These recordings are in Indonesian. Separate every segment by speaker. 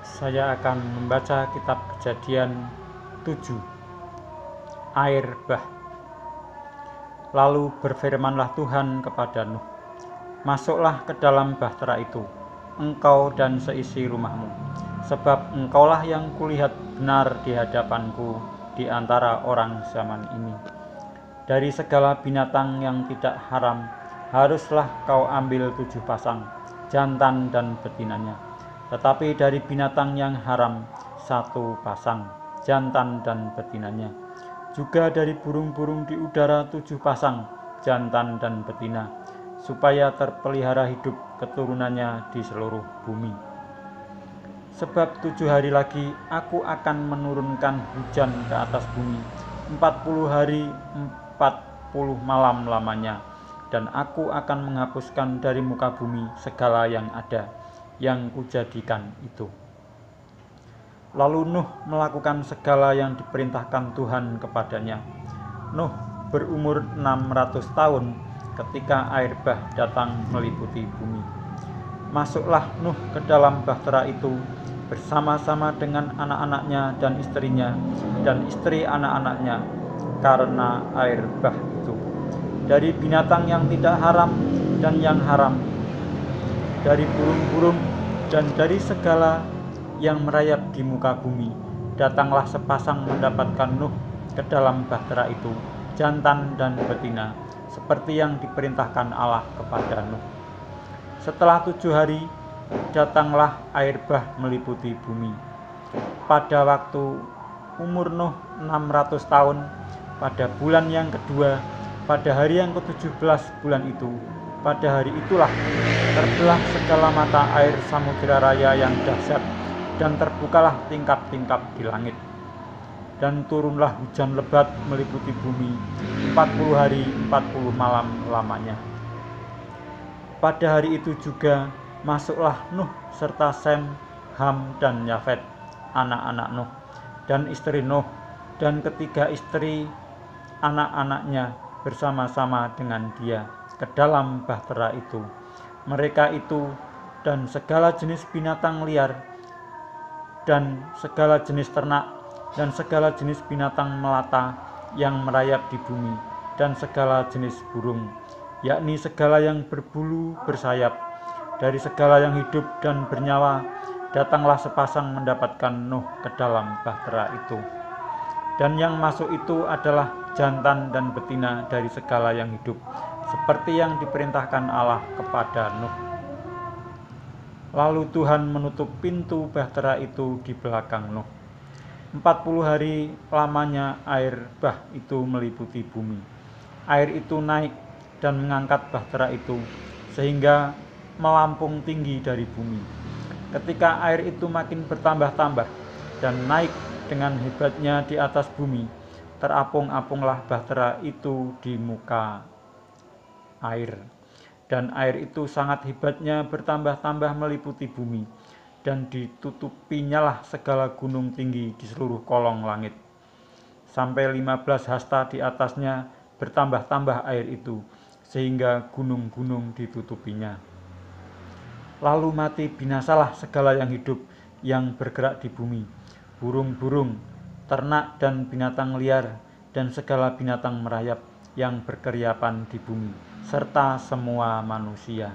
Speaker 1: Saya akan membaca kitab Kejadian 7 Air bah. Lalu berfirmanlah Tuhan kepada Nuh Masuklah ke dalam bahtera itu engkau dan seisi rumahmu sebab engkaulah yang kulihat benar di hadapanku di antara orang zaman ini. Dari segala binatang yang tidak haram haruslah kau ambil tujuh pasang jantan dan betinanya tetapi dari binatang yang haram, satu pasang, jantan dan betinanya. Juga dari burung-burung di udara tujuh pasang, jantan dan betina, supaya terpelihara hidup keturunannya di seluruh bumi. Sebab tujuh hari lagi aku akan menurunkan hujan ke atas bumi, empat puluh hari, empat puluh malam lamanya, dan aku akan menghapuskan dari muka bumi segala yang ada yang kujadikan itu. Lalu Nuh melakukan segala yang diperintahkan Tuhan kepadanya. Nuh berumur 600 tahun ketika air bah datang meliputi bumi. Masuklah Nuh ke dalam bahtera itu bersama-sama dengan anak-anaknya dan istrinya dan istri anak-anaknya karena air bah itu. Dari binatang yang tidak haram dan yang haram, dari burung-burung dan dari segala yang merayap di muka bumi, datanglah sepasang mendapatkan Nuh ke dalam bahtera itu, jantan dan betina, seperti yang diperintahkan Allah kepada Nuh. Setelah tujuh hari, datanglah air bah meliputi bumi. Pada waktu umur Nuh 600 tahun, pada bulan yang kedua, pada hari yang ke-17 bulan itu, pada hari itulah terbelah segala mata air samudera raya yang dahsyat dan terbukalah tingkap-tingkap di langit. Dan turunlah hujan lebat meliputi bumi 40 hari 40 malam lamanya. Pada hari itu juga masuklah Nuh serta Sem, Ham, dan Yafet, anak-anak Nuh, dan istri Nuh, dan ketiga istri anak-anaknya bersama-sama dengan dia ke dalam bahtera itu. Mereka itu dan segala jenis binatang liar dan segala jenis ternak dan segala jenis binatang melata yang merayap di bumi dan segala jenis burung, yakni segala yang berbulu bersayap, dari segala yang hidup dan bernyawa, datanglah sepasang mendapatkan Nuh ke dalam bahtera itu. Dan yang masuk itu adalah jantan dan betina dari segala yang hidup, seperti yang diperintahkan Allah kepada Nuh. Lalu Tuhan menutup pintu bahtera itu di belakang Nuh. 40 hari lamanya air bah itu meliputi bumi. Air itu naik dan mengangkat bahtera itu sehingga melampung tinggi dari bumi. Ketika air itu makin bertambah-tambah dan naik dengan hebatnya di atas bumi, terapung-apunglah bahtera itu di muka air. Dan air itu sangat hebatnya bertambah-tambah meliputi bumi, dan ditutupinya lah segala gunung tinggi di seluruh kolong langit. Sampai 15 hasta di atasnya bertambah-tambah air itu, sehingga gunung-gunung ditutupinya. Lalu mati binasalah segala yang hidup yang bergerak di bumi, burung-burung, ternak dan binatang liar, dan segala binatang merayap yang berkeriapan di bumi serta semua manusia.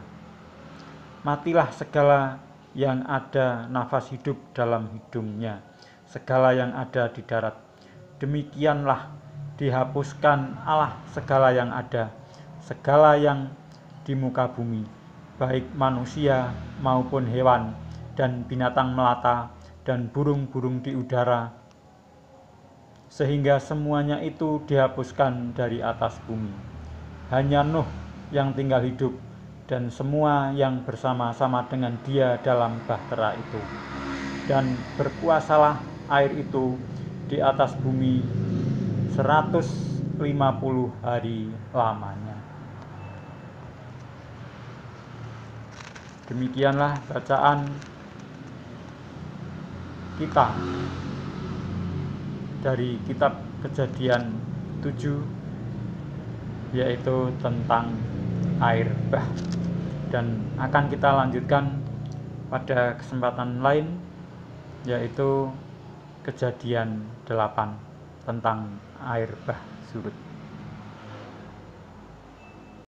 Speaker 1: Matilah segala yang ada nafas hidup dalam hidungnya, segala yang ada di darat. Demikianlah dihapuskan Allah segala yang ada, segala yang di muka bumi, baik manusia maupun hewan, dan binatang melata, dan burung-burung di udara, sehingga semuanya itu dihapuskan dari atas bumi hanya Nuh yang tinggal hidup dan semua yang bersama-sama dengan dia dalam bahtera itu. Dan berkuasalah air itu di atas bumi 150 hari lamanya. Demikianlah bacaan kita. Dari kitab Kejadian 7 yaitu tentang air bah. Dan akan kita lanjutkan pada kesempatan lain yaitu kejadian 8 tentang air bah surut